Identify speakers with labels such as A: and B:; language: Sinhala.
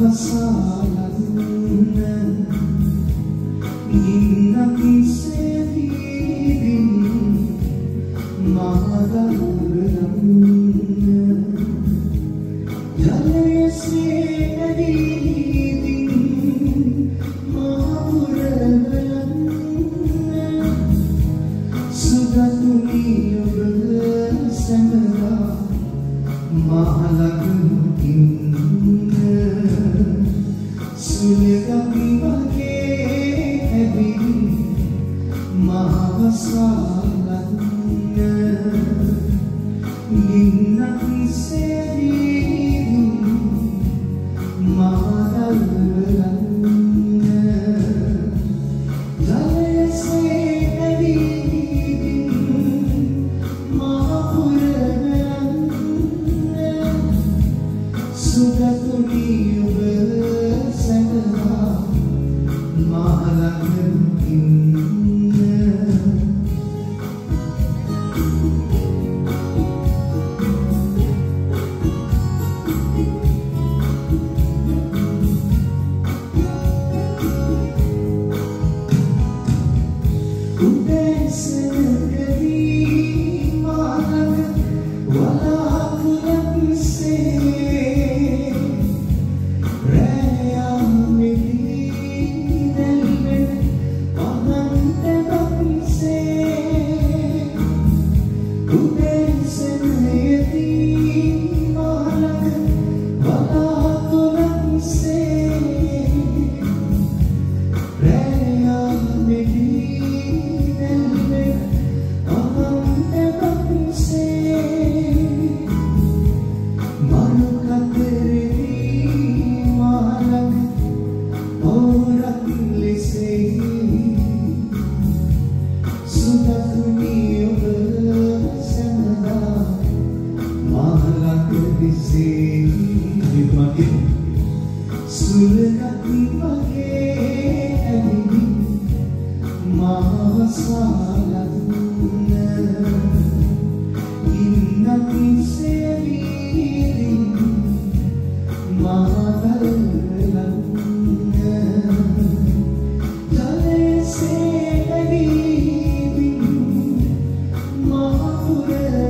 A: pasar la luna y la quise සුළගපි වගේ හැබිලි මහවසාලන්න ගින්නකිසේදී Maharaj in මාව සලන්න ඉන්න කිසේ වීදින් මාව Yeah.